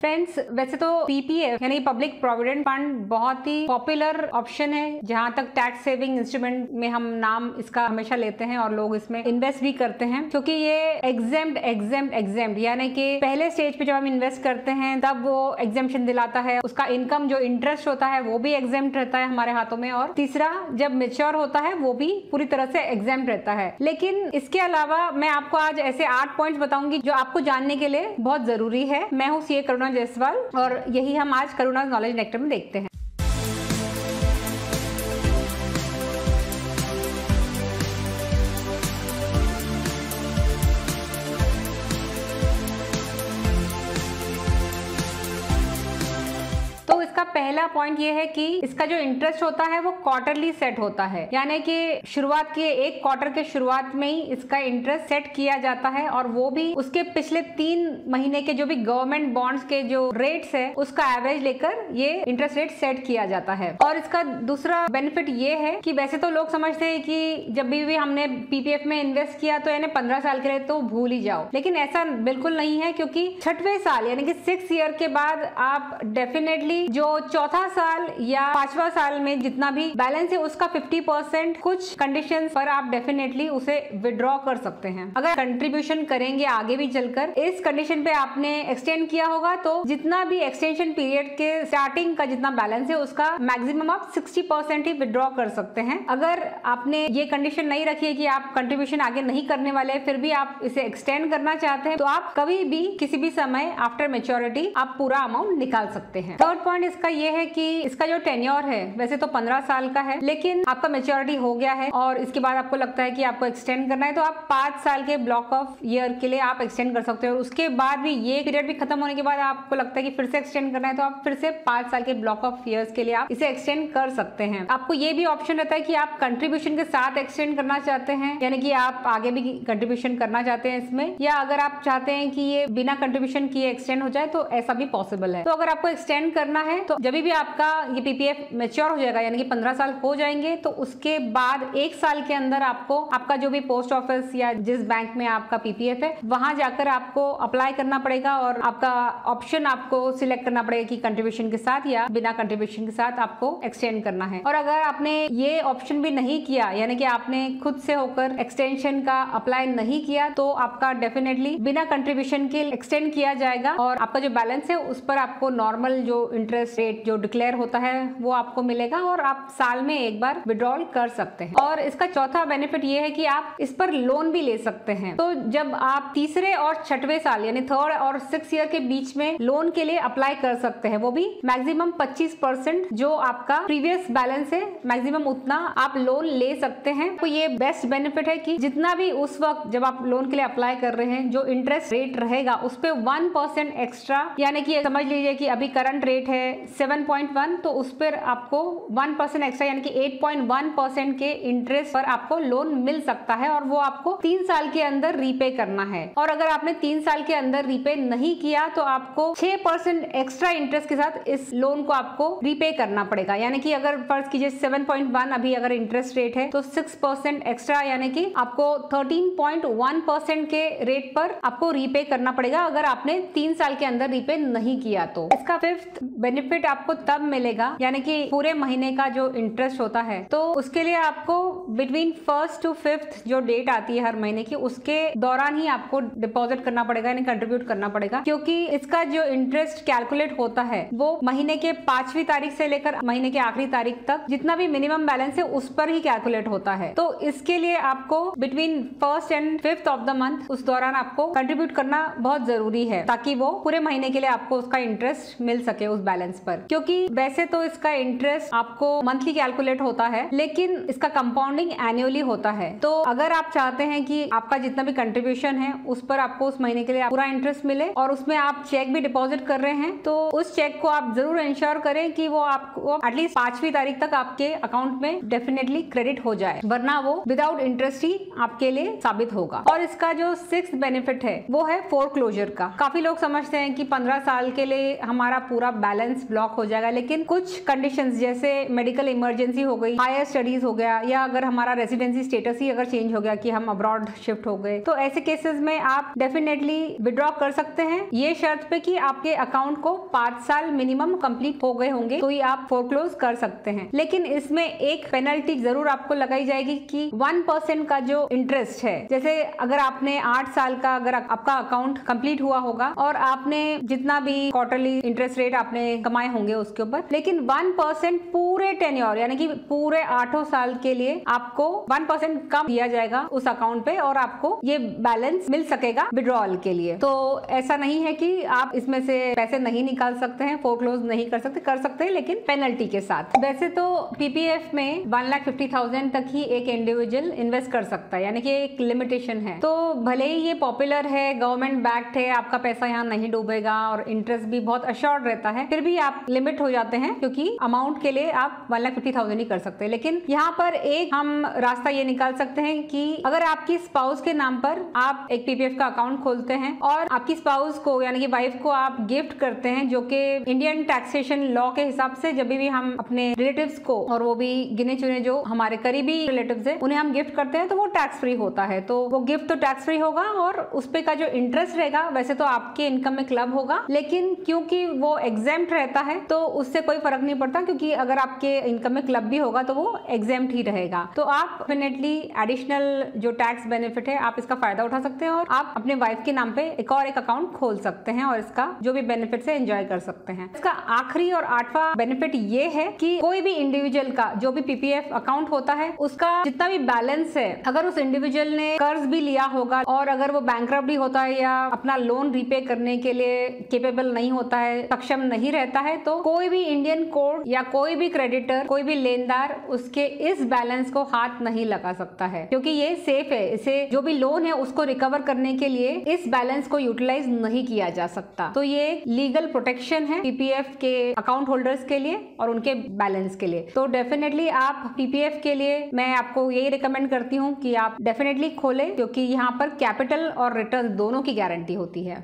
Friends वैसे तो PPF यानी पब्लिक प्रोविडेंट फंड बहुत ही पॉपुलर ऑप्शन है। जहाँ तक टैक्स सेविंग इंस्ट्रूमेंट में हम नाम इसका हमेशा लेते हैं और लोग इसमें इन्वेस्ट भी करते हैं। क्योंकि ये एग्जेम्ड एग्जेम्ड एग्जेम्ड यानी कि पहले स्टेज पे जब हम इन्वेस्ट करते हैं, तब वो एग्जेम्पन दिलाता है। उसका इनकम जो इंटरेस्ट होता है, वो भी एग्जेम्ट रहता है हमारे हाथों में। और तीसरा, जब मेच्योर होता है, वो भी पूरी तरह से एग्जेम्ट रहता है। लेकिन इसके अलावा मैं आपको आज ऐसे आठ पॉइंट बताऊँगी जो आपको जानने के लिए बहुत ज़रूरी है। मैं हूँ सी करुणा जायसवाल और यही हम आज करुणा नॉलेज नेक्टर में देखते हैं। पहला पॉइंट ये है कि इसका जो इंटरेस्ट होता है वो क्वार्टरली सेट होता है। यानी कि शुरुआत के एक क्वार्टर के शुरुआत में ही इसका इंटरेस्ट सेट किया जाता है और वो भी उसके पिछले तीन महीने के जो भी गवर्नमेंट बॉन्ड्स के जो रेट्स है उसका एवरेज लेकर ये इंटरेस्ट रेट सेट किया जाता है। और इसका दूसरा बेनिफिट ये है कि वैसे तो लोग समझते हैं कि जब भी, भी हमने पीपीएफ में इन्वेस्ट किया तो यानी पंद्रह साल के लिए तो भूल ही जाओ। लेकिन ऐसा बिल्कुल नहीं है क्योंकि छठवें साल यानी कि सिक्स ईयर के बाद आप डेफिनेटली जो चौथा साल या पांचवा साल में जितना भी बैलेंस है, उसका 50 परसेंट कुछ कंडीशन पर आप डेफिनेटली उसे विड्रॉ कर सकते हैं। अगर कंट्रीब्यूशन करेंगे आगे भी चलकर, इस कंडीशन पे आपने एक्सटेंड किया होगा तो जितना भी एक्सटेंशन पीरियड के स्टार्टिंग का जितना बैलेंस है, उसका मैक्सिमम आप सिक्सटी परसेंट ही विड्रॉ कर सकते हैं। अगर आपने ये कंडीशन नहीं रखी है कि आप कंट्रीब्यूशन आगे नहीं करने वाले फिर भी आप इसे एक्सटेंड करना चाहते हैं तो आप कभी भी, किसी भी समय आफ्टर मेच्योरिटी आप पूरा अमाउंट निकाल सकते हैं। थर्ड पॉइंट इसका ये है कि इसका जो टेन्योर है, वैसे तो पंद्रह साल का है, लेकिन आपका मेच्योरिटी हो गया है और इसके बाद आपको लगता है कि आपको एक्सटेंड करना है तो आप पाँच साल के ब्लॉक ऑफ़ ईयर के लिए आप एक्सटेंड कर सकते हो। और उसके बाद भी ये पीरियड भी खत्म होने के बाद आपको लगता है कि फिर से एक्सटेंड करना है तो आप फिर से पाँच साल के ब्लॉक ऑफ़ ईयर्स के लिए आप इसे एक्सटेंड कर सकते हैं। आपको ये भी ऑप्शन रहता है कि आप कंट्रीब्यूशन के साथ एक्सटेंड करना चाहते हैं, यानी कि आप आगे भी कंट्रीब्यूशन करना चाहते हैं इसमें, या अगर आप चाहते हैं कि ये बिना कंट्रीब्यूशन किए एक्सटेंड हो जाए तो ऐसा भी पॉसिबल है। तो अगर आपको एक्सटेंड करना है तो जब भी आपका ये पीपीएफ मेच्योर हो जाएगा, यानी कि पंद्रह साल हो जाएँगे तो उसके बाद एक साल के अंदर आपको, आपका जो भी पोस्ट ऑफ़िस या जिस बैंक में आपका पीपीएफ है, वहाँ जाकर आपको अप्लाई करना पड़ेगा और आपका ऑप्शन आपको सिलेक्ट करना पड़ेगा कि कंट्रीब्यूशन के साथ या बिना कंट्रीब्यूशन के साथ आपको एक्सटेंड करना है। और अगर आपने ये ऑप्शन भी नहीं किया, यानी कि आपने खुद से होकर एक्सटेंशन का अप्लाई नहीं किया तो आपका डेफिनेटली बिना कंट्रीब्यूशन के एक्सटेंड किया जाएगा और आपका जो बैलेंस है, उस पर आपको नॉर्मल जो इंटरेस्ट रेट जो डिक्लेयर होता है, वो आपको मिलेगा और आप साल में एक बार विड्रॉल कर सकते हैं। और इसका चौथा बेनिफिट ये है कि आप इस पर लोन भी ले सकते हैं। तो जब आप तीसरे और छठवें साल, यानी थर्ड और सिक्स ईयर के बीच में लोन के लिए अप्लाई कर सकते हैं, वो भी मैक्सिमम 25 परसेंट जो आपका प्रीवियस बैलेंस है मैक्सिमम उतना आप लोन ले सकते हैं। तो ये बेस्ट बेनिफिट है कि जितना भी उस वक्त जब आप लोन के लिए अप्लाई कर रहे हैं, जो इंटरेस्ट रेट रहेगा, उस पर वन परसेंट एक्स्ट्रा यानी कि समझ लीजिए कि अभी करंट रेट है 7.1 तो उस पर आपको 1 परसेंट एक्स्ट्रा यानी कि 8.1 परसेंट के इंटरेस्ट पर आपको लोन मिल सकता है और वो आपको तीन साल के अंदर रीपे करना है। और अगर आपने तीन साल के अंदर रीपे नहीं किया तो आपको 6 परसेंट एक्स्ट्रा इंटरेस्ट के साथ इस लोन को आपको रीपे करना पड़ेगा। यानी कि अगर फ़र्ज़ कीजिए 7.1 अभी अगर इंटरेस्ट रेट है तो 6 परसेंट एक्स्ट्रा यानी कि आपको 13.1 परसेंट के रेट पर आपको रीपे करना पड़ेगा अगर आपने तीन साल के अंदर रीपे नहीं किया तो। इसका फिफ्थ बेनिफिट आपको तब मिलेगा, यानी कि पूरे महीने का जो इंटरेस्ट होता है। तो उसके लिए आपको बिटवीन फ़र्स्ट टू फिफ्थ जो डेट आती है हर महीने की, उसके दौरान ही आपको डिपॉजिट करना पड़ेगा, यानी कंट्रीब्यूट करना पड़ेगा। क्योंकि इसका जो इंटरेस्ट कैलकुलेट होता है, वो महीने के पांचवी तारीख से लेकर महीने के आखिरी तारीख तक जितना भी मिनिमम बैलेंस है, उस पर ही कैलकुलेट होता है। तो इसके लिए आपको between first and fifth of the month उस दौरान आपको कंट्रीब्यूट करना बहुत ज़रूरी है, ताकि वो पूरे महीने के लिए आपको उसका इंटरेस्ट मिल सके उस बैलेंस पर। क्योंकि वैसे तो इसका इंटरेस्ट आपको मंथली कैलकुलेट होता है, लेकिन इसका कंपाउंडिंग एनुअली होता है। तो अगर आप चाहते हैं कि आपका जितना भी कंट्रीब्यूशन है, उस पर आपको उस महीने के लिए पूरा इंटरेस्ट मिले और उसमें आप चेक भी डिपॉजिट कर रहे हैं तो उस चेक को आप ज़रूर इंश्योर करें कि वो आपको एटलीस्ट पांचवी तारीख तक आपके अकाउंट में डेफिनेटली क्रेडिट हो जाए, वरना वो विदाउट इंटरेस्ट ही आपके लिए साबित होगा। और इसका जो सिक्स बेनिफिट है, वो है फोर क्लोजर का। काफ़ी लोग समझते हैं कि पंद्रह साल के लिए हमारा पूरा बैलेंस ब्लॉक ब्लॉक हो जाएगा। लेकिन कुछ कंडीशन जैसे मेडिकल इमरजेंसी हो गई हायर स्टडीज़ हो गया, या अगर हमारा रेसिडेंसी स्टेटस ही अगर चेंज हो गया कि हम अब्रॉड शिफ्ट हो गए तो ऐसे केसेस में आप डेफिनेटली विड्रॉ कर सकते हैं। ये शर्त पे कि आपके अकाउंट को पाँच साल मिनिमम कंप्लीट हो गए होंगे तो ही आप फोरक्लोज कर सकते हैं। लेकिन इसमें एक पेनल्टी ज़रूर आपको लगाई जाएगी कि वन परसेंट का जो इंटरेस्ट है, जैसे अगर आपने आठ साल का अगर आपका अकाउंट कंप्लीट हुआ होगा, और आपने जितना भी क्वार्टरली इंटरेस्ट रेट आपने कमाए होंगे उसके ऊपर। लेकिन वन परसेंट पूरे टेन्योर यानी कि पूरे आठों साल के लिए आपको वन परसेंट कम दिया जाएगा उस अकाउंट पे और आपको ये बैलेंस मिल सकेगा विड्रॉल के लिए। तो ऐसा नहीं है कि आप इसमें से पैसे नहीं निकाल सकते हैं फोरक्लोज नहीं कर सकते कर सकते हैं, लेकिन पेनल्टी के साथ। वैसे तो पीपीएफ में वन लाख फिफ्टी थाउज़ेंड तक ही एक इंडिविजुअल इन्वेस्ट कर सकता है, यानी कि एक लिमिटेशन है। तो भले ही ये पॉपुलर है गवर्नमेंट बैक्ड है, आपका पैसा यहाँ नहीं डूबेगा और इंटरेस्ट भी बहुत अश्योर्ड रहता है, फिर भी आप लिमिट हो जाते हैं, क्योंकि अमाउंट के लिए आप वन लाख फिफ्टी थाउज़ेंड ही कर सकते हैं। लेकिन यहाँ पर एक हम रास्ता ये निकाल सकते हैं कि अगर आपकी स्पाउस के नाम पर आप एक पीपीएफ का अकाउंट खोलते हैं और आपकी स्पाउस को, यानी कि वाइफ को आप गिफ्ट करते हैं, जो कि इंडियन टैक्सेशन लॉ के हिसाब से जब भी हम अपने रिलेटिव्स को और वो भी गिने चुने जो हमारे करीबी रिलेटिव है, उन्हें हम गिफ्ट करते हैं तो वो टैक्स फ्री होता है। तो वो गिफ्ट तो टैक्स फ्री होगा और उस पे का जो इंटरेस्ट रहेगा, वैसे तो आपके इनकम में क्लब होगा, लेकिन क्योंकि वो एग्ज़ाम रहता है तो उससे कोई फ़र्क नहीं पड़ता क्योंकि अगर आपके इनकम में क्लब भी होगा तो वो एग्ज़ाम ही रहेगा। तो आप डेफिनेटली एडिशनल जो टैक्स बेनिफिट है, आप इसका फ़ायदा उठा सकते हैं और आप अपने वाइफ के नाम पे एक और एक अकाउंट खोल सकते हैं और इसका जो भी बेनिफिट है एंजॉय कर सकते हैं। इसका आखिरी और आठवां बेनिफिट ये है कि कोई भी इंडिविजुअल का जो भी पीपीएफ अकाउंट होता है, उसका जितना भी बैलेंस है, अगर उस इंडिविजुअल ने कर्ज भी लिया होगा और अगर वो बैंक होता है या अपना लोन रिपे करने के लिए केपेबल नहीं होता है, सक्षम नहीं रहता है तो कोई भी इंडियन कोड या कोई भी क्रेडिटर कोई भी लेनदार उसके इस बैलेंस को हाथ नहीं लगा सकता है। क्योंकि ये सेफ़ है। इसे जो भी लोन है उसको रिकवर करने के लिए इस बैलेंस को यूटिलाइज नहीं किया जा सकता। तो ये लीगल प्रोटेक्शन है पीपीएफ के अकाउंट होल्डर्स के लिए और उनके बैलेंस के लिए। तो डेफिनेटली आप पीपीएफ के लिए मैं आपको यही रिकमेंड करती हूँ कि आप डेफिनेटली खोले, क्योंकि यहाँ पर कैपिटल और रिटर्न दोनों की गारंटी होती है।